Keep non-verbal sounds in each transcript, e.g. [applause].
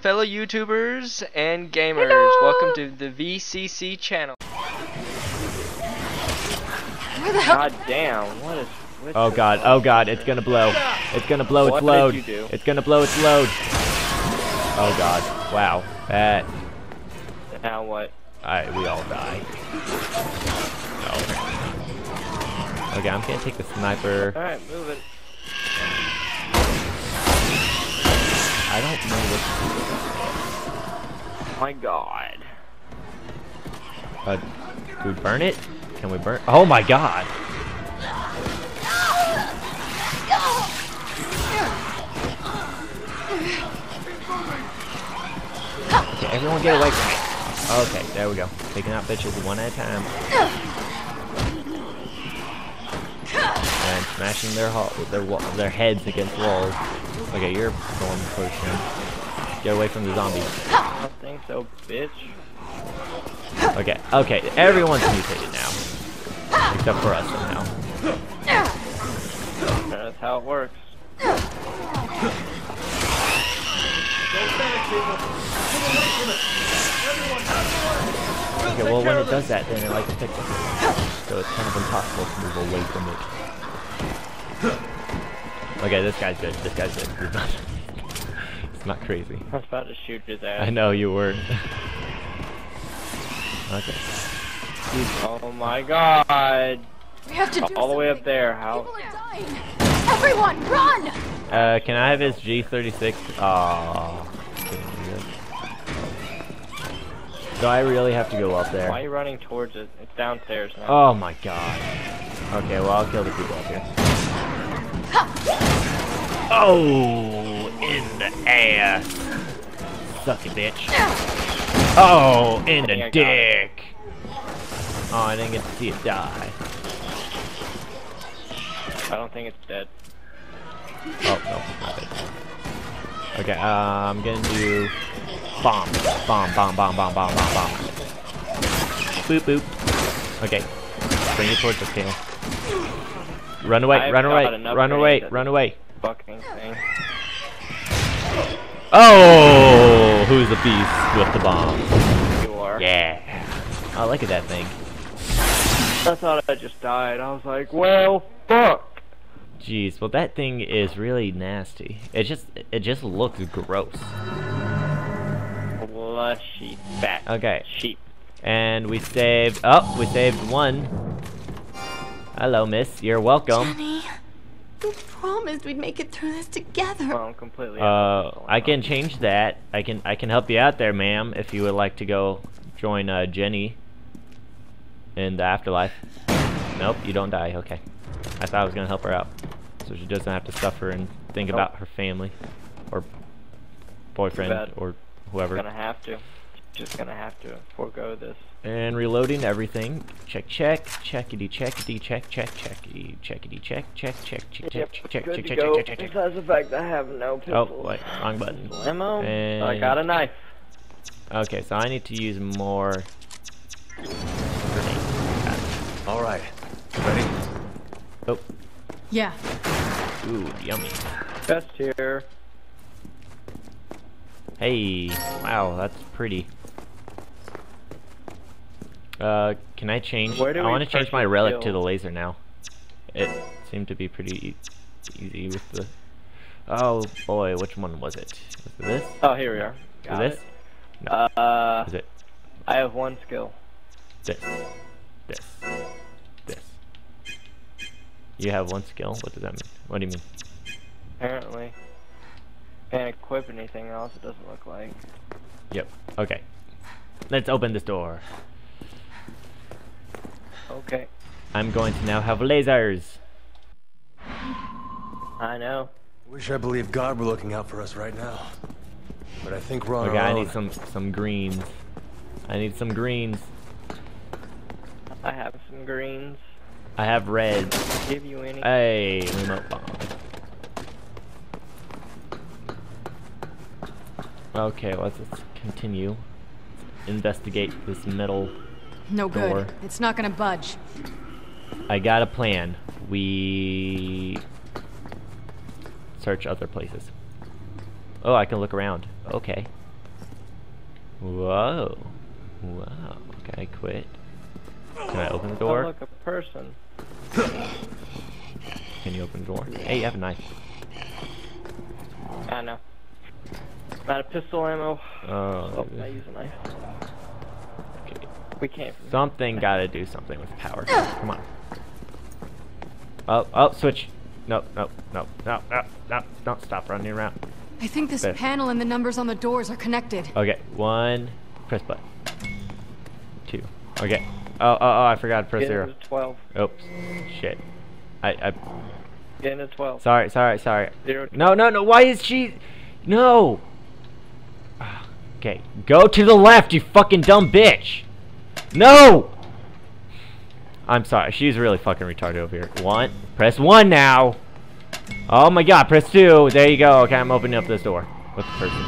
fellow YouTubers and gamers. Welcome to the VCC channel. Where the hell? God damn, what is with Oh god, oh god, it's gonna blow. It's gonna blow its What did load. you do? It's gonna blow its load. Oh god. Wow. That Now what? Alright, we all die. No. Okay, I'm gonna take the sniper. Alright, move it. Don't My god. Uh, do we burn it? Can we burn? Oh my god! Okay, everyone get away from me. Okay, there we go. Taking out bitches one at a time. And smashing their their their heads against walls. Okay, you're going pushing. Get away from the zombies. I don't think so, bitch. Okay, okay, everyone's mutated now. Except for us somehow. That's how it works. Okay, well when it does that, then it likes to pick it. So it's kind of impossible to move away from it. Okay, this guy's good. This guy's good. He's not, [laughs] it's not crazy. I was about to shoot his ass. I know you were. [laughs] okay. Oh my god. We have to do All the way up there. How? People are dying. Everyone, run! Uh, can I have his G36? Aww. Do I really have to go up there? Why are you running towards it? It's downstairs now. Oh my god. Okay, well I'll kill the people up here. Oh, in the ass. Suck it, bitch. Oh, in the I got it. dick. Oh, I didn't get to see it die. I don't think it's dead. Oh, no, not it. Okay, uh, I'm gonna do bomb, bomb, bomb, bomb, bomb, bomb, bomb, bomb. Boop, boop. Okay, bring it towards the tail. Run away, I've run away, run away, run away. Fucking thing. Oh, who's the beast with the bomb? You are. Yeah. I like that thing. I thought I just died. I was like, well, fuck. Jeez, well that thing is really nasty. It just, it just looks gross. Lushy fat Okay. sheep. And we saved, oh, we saved one. Hello, miss. You're welcome. Jenny, we promised we'd make it through this together. Well, I'm completely. Uh, I can change that. I can I can help you out there, ma'am, if you would like to go join uh, Jenny in the afterlife. Nope, you don't die. Okay. I thought I was gonna help her out, so she doesn't have to suffer and think Nope. about her family or boyfriend or whoever. Gonna have to. Just gonna have to forego this. And reloading everything. Check, check, checkity, checkity, check, check, checkity, checkity, check, check, check, check, check, check, check, good check, to check, go. check, check, check. Besides the fact I have no Oh, pistols. wait, wrong button. Ammo. And- I got a knife. Okay, so I need to use more grenades. All right. Ready? Oh, Yeah. ooh, yummy. Best here. Hey, wow, that's pretty. Uh, can I change? Where do I want to change my relic to the laser now. It seemed to be pretty e easy with the. Oh boy, which one was it? Was it this? Oh, here we are. Is this? No. Uh, Is it I have one skill. this? This. This. You have one skill. What does that mean? What do you mean? Apparently. Can't equip anything else. It doesn't look like. Yep. Okay. Let's open this door. Okay. I'm going to now have lasers. I know. Wish I believed God were looking out for us right now. But I think we're on Okay, our I own. need some some greens. I need some greens. I have some greens. I have reds. Give you any? Hey, remote bomb. Okay, let's just continue. Investigate this metal. No good. Door. It's not gonna budge. I got a plan. We search other places. Oh, I can look around. Okay. Whoa. Wow. Okay, I quit. Can I open the door? look, a person. Can you open the door? Hey, you have a knife. I know. Out a pistol ammo. Oh, Oh, I use a knife. Okay. We can't. Something gotta do something with power. Come on. Oh, oh, switch. No, no, no, no, no, no, don't stop running around. I think this There. panel and the numbers on the doors are connected. Okay, one, press button. Two. Okay. Oh, oh, oh, I forgot to press Get zero. into 12. Oops. Shit. I, I, Get into 12. sorry, sorry, sorry. Zero. No, no, no, why is she, no! [sighs] Okay, go to the left, you fucking dumb bitch! No! I'm sorry, she's really fucking retarded over here. One, press one now! Oh my god, press two, there you go. Okay, I'm opening up this door with the person.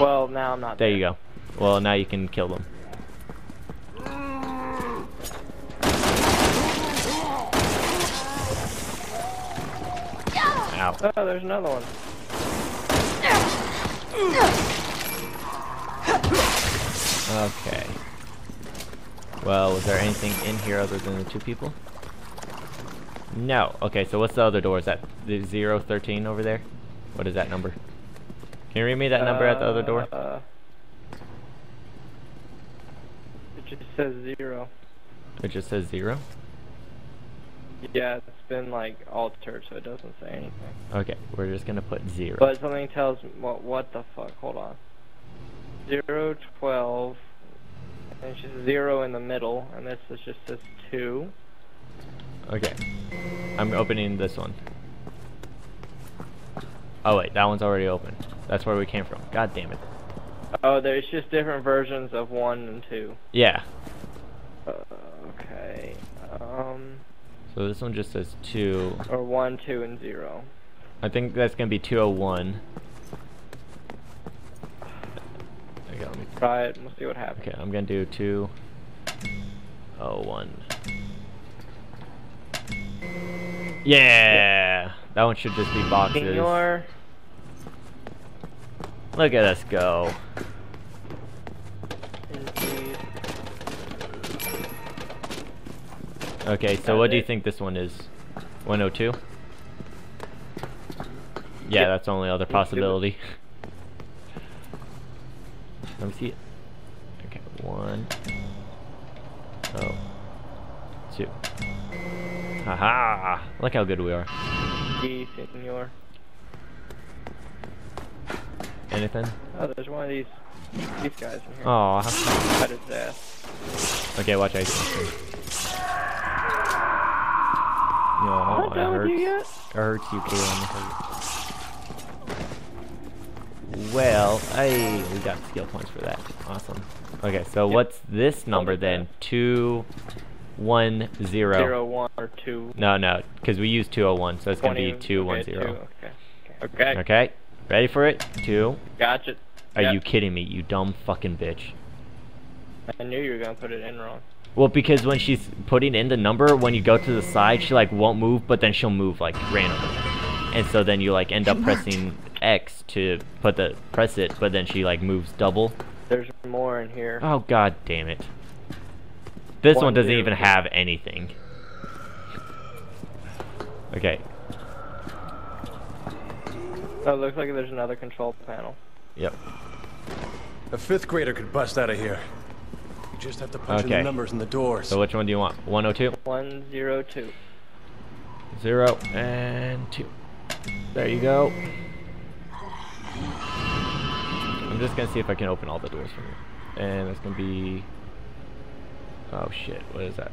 Well, now I'm not There you go. Well, now you can kill them. Ow. Oh, there's another one. Okay. Well, was there anything in here other than the two people? No. Okay, so what's the other door? Is that the 013 over there? What is that number? Can you read me that number at the other door? Uh, it just says zero. It just says zero? Yeah, it's been like altered, so it doesn't say anything. Okay, we're just gonna put zero. But something tells me what what the fuck? Hold on. Zero, twelve, and it's just zero in the middle, and this is just this two. Okay. I'm opening this one. Oh wait, that one's already open. That's where we came from. God damn it. Oh, there's just different versions of one and two. Yeah. Uh, okay. Um, So this one just says two. or one, two, and zero. I think that's gonna be 201. Okay, let me Try it. and We'll see what happens. Okay, I'm gonna do two oh one. Yeah, that one should just be boxes. Senor. Look at us go. Indeed. Okay, so what do you think this one is? 102? Yeah, Yep. that's the only other Let's do it. possibility. [laughs] Let me see it. Okay, one. Oh. Two. Haha! Look how good we are. Yes, senor. Anything? Oh, there's one of these these guys in here. Oh, Cut his ass. okay, watch ice. No, done with hurts. you yet? It hurts you, Kaylin. Well, I we got skill points for that. Awesome. Okay, so Yep. what's this number then? Two, one, zero. Zero, one, or two. No, no, because we use 201, so it's gonna be 20, two, okay, zero. two, Okay. Okay. Okay, ready for it? Two. Gotcha. Are Yep. you kidding me, you dumb fucking bitch? I knew you were gonna put it in wrong. Well, because when she's putting in the number, when you go to the side, she like won't move, but then she'll move like randomly, and so then you like end up pressing X to put the press it, but then she like moves double. There's more in here. Oh god damn it! This one One, doesn't zero, even have anything. Okay. Oh, it looks like there's another control panel. Yep. A fifth grader could bust out of here. You just have to punch in the numbers in the doors. So which one do you want? 102? One, zero, two. Zero and two. There you go. I'm just gonna see if I can open all the doors from here. And it's gonna be. Oh shit, what is that?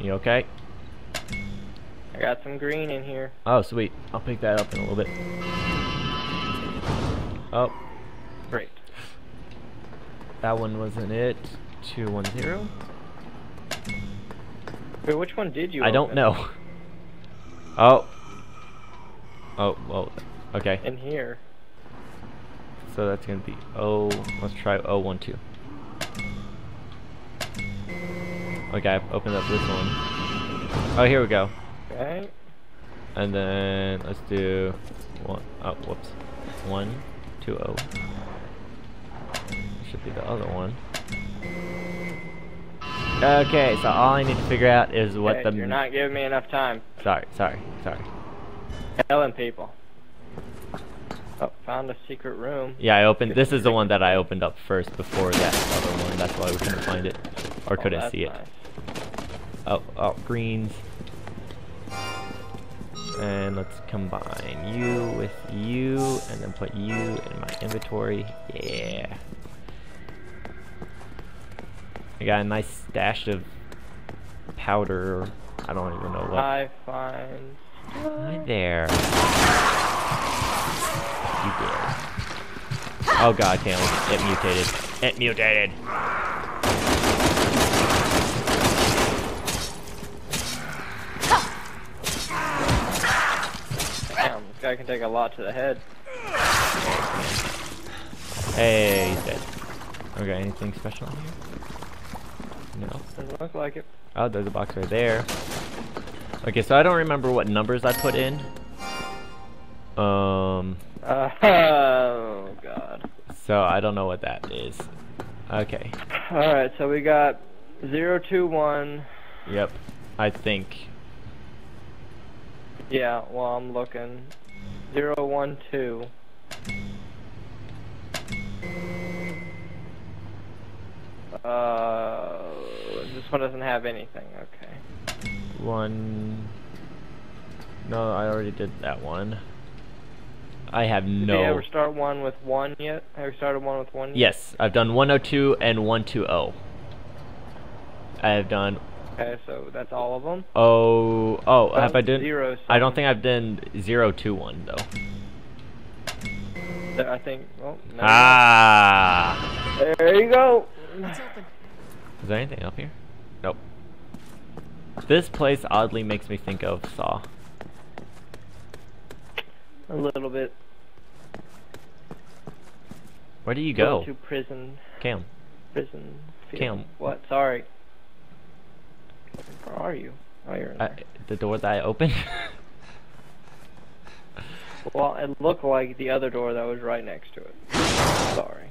You okay? I got some green in here. Oh sweet. I'll pick that up in a little bit. Oh, Great. that one wasn't it. 210? Wait, which one did you I don't know. Oh. Oh, well, okay. In here. So that's gonna be oh. Let's try 012. Okay, I've opened up this one. Oh, here we go. Okay. And then let's do one. Oh, whoops. One, two, oh. should be the other one. Okay, so all I need to figure out is what the. You're not giving me enough time. Sorry, sorry, sorry. Telling people. Oh, found a secret room. Yeah, I opened. This is the one that I opened up first before that other one. That's why we couldn't find it, or Oh, couldn't see it. nice. Oh, oh, greens. And let's combine you with you, and then put you in my inventory. Yeah. I got a nice stash of powder. I don't even know what. I find. Hi there. Oh god, Cam, it mutated. It mutated. Damn, this guy can take a lot to the head. Hey, he's dead. Okay, anything special in here? No. Doesn't look like it. Oh, there's a box right there. Okay, so I don't remember what numbers I put in. Um, Uh. [laughs] so I don't know what that is. Okay. Alright, so we got zero two one. Yep. I think. Yeah, well I'm looking. Zero one two. Uh, this one doesn't have anything. Okay. One. No, I already did that one. I have Did you no. ever start one with one yet? Have you started one with one? Yet? Yes, I've done 102 and 120. I have done. Okay, so that's all of them. Oh, oh, have I done? Zero. I don't think I've done 021 though. think. I think. Well, no, Ah. There you go. Is there anything up here? Nope. This place oddly makes me think of Saw. A little bit. Where do you Going go? To prison. Cam. Prison. field. Cam. What? Sorry. Where are you? Oh, you're in I, the door that I opened? [laughs] Well, it looked like the other door that was right next to it. Sorry.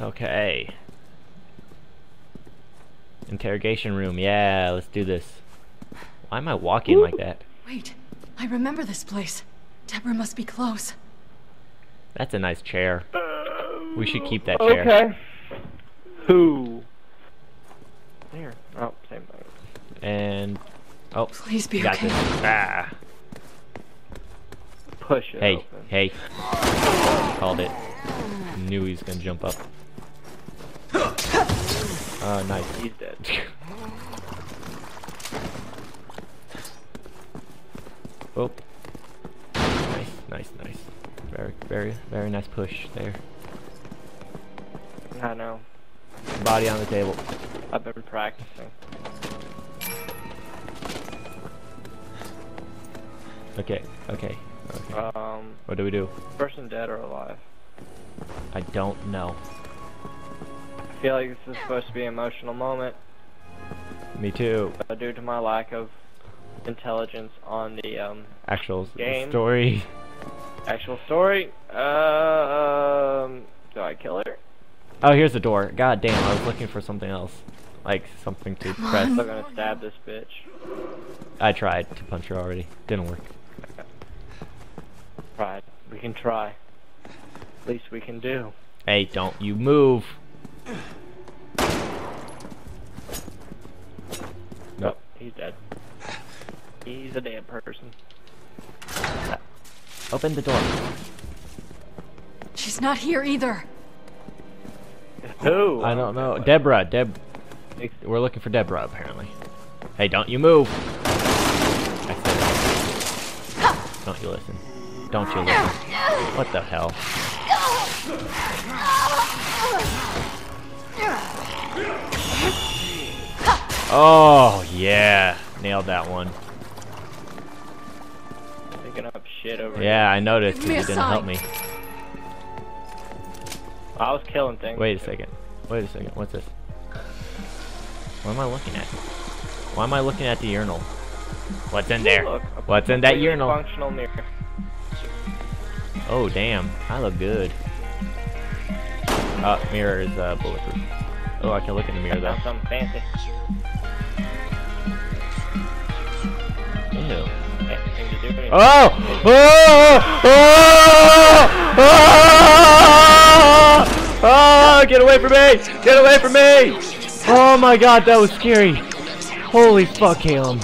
okay. Interrogation room. Yeah, let's do this. Why am I walking like that? Wait, I remember this place. Deborah must be close. That's a nice chair. We should keep that chair. Okay. Who? There. Oh, same thing. And oh, Please be got okay. this. Ah. Push it Hey, open. hey. Called it. Knew he was gonna jump up. Oh, nice. He's dead. Oh. Nice, nice. Very, very, very nice push there. I know. Body on the table. I've been practicing. Okay, okay, okay. Um, What do we do? person dead or alive? I don't know. I feel like this is supposed to be an emotional moment, Me too. but due to my lack of intelligence on the um, Actual Game. story. Actual story, uh, um, do I kill her? Oh, here's the door. God damn, I was looking for something else. Like something to Come press. I'm gonna stab this bitch. I tried to punch her already. Didn't work. Right, we can try. Least we can do. Hey, don't you move. Nope. Oh, he's dead. He's a dead person. Open the door. She's not here either. Who? I don't know. Deborah. Deb. We're looking for Deborah apparently. Hey, don't you move. I said. Don't you listen. Don't you listen. What the hell? Oh yeah, nailed that one. Picking up shit over here. Yeah, I noticed Give because you didn't help me. I was killing things. Wait a second. Wait a second. What's this? What am I looking at? Why am I looking at the urinal? What's in there? Look, What's in that urinal? Functional mirror. Oh damn, I look good. Uh, mirror is uh, bulletproof. Oh, I can look in the mirror though. That's something fancy. Oh! Oh! Oh! Oh! Oh! Get away from me! Get away from me! Oh my god, that was scary. Holy fuck, Caleb.